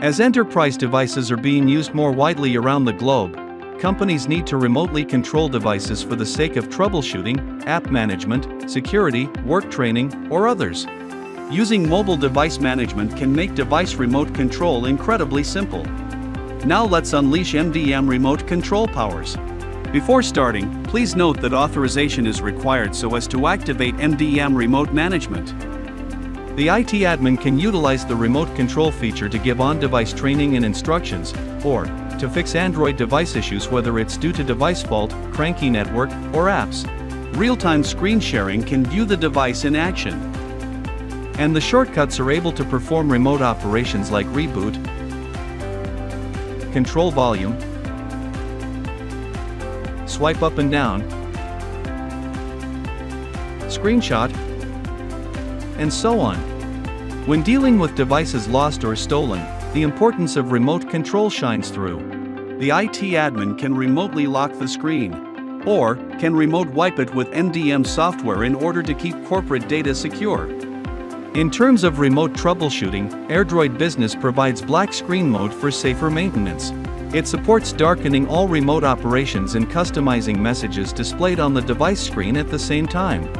As enterprise devices are being used more widely around the globe, companies need to remotely control devices for the sake of troubleshooting, app management, security, work training, or others. Using mobile device management can make device remote control incredibly simple. Now let's unleash MDM remote control powers. Before starting, please note that authorization is required so as to activate MDM remote management. The IT admin can utilize the remote control feature to give on-device training and instructions, or to fix Android device issues whether it's due to device fault, cranky network, or apps. Real-time screen sharing can view the device in action. And the shortcuts are able to perform remote operations like reboot, control volume, swipe up and down, screenshot, and so on. When dealing with devices lost or stolen, the importance of remote control shines through. The IT admin can remotely lock the screen, or can remote wipe it with MDM software in order to keep corporate data secure. In terms of remote troubleshooting, AirDroid Business provides black screen mode for safer maintenance. It supports darkening all remote operations and customizing messages displayed on the device screen at the same time.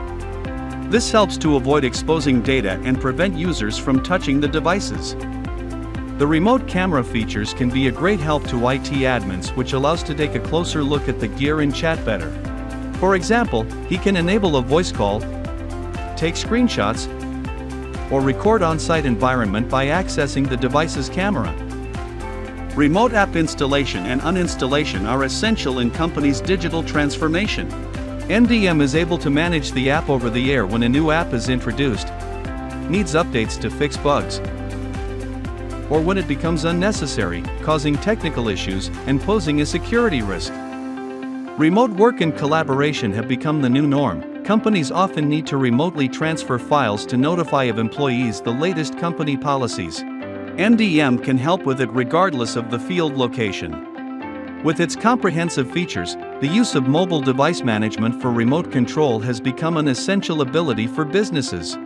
This helps to avoid exposing data and prevent users from touching the devices. The remote camera features can be a great help to IT admins which allows to take a closer look at the gear and chat better. For example, he can enable a voice call, take screenshots, or record on-site environment by accessing the device's camera. Remote app installation and uninstallation are essential in companies' digital transformation. MDM is able to manage the app over the air when a new app is introduced, needs updates to fix bugs, or when it becomes unnecessary, causing technical issues and posing a security risk. Remote work and collaboration have become the new norm, companies often need to remotely transfer files to notify of employees the latest company policies. MDM can help with it regardless of the field location. With its comprehensive features, the use of mobile device management for remote control has become an essential ability for businesses.